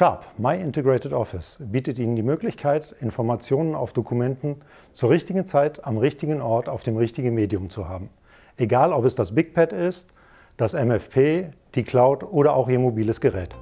Sharp, My Integrated Office, bietet Ihnen die Möglichkeit, Informationen auf Dokumenten zur richtigen Zeit am richtigen Ort auf dem richtigen Medium zu haben. Egal, ob es das BigPad ist, das MFP, die Cloud oder auch Ihr mobiles Gerät.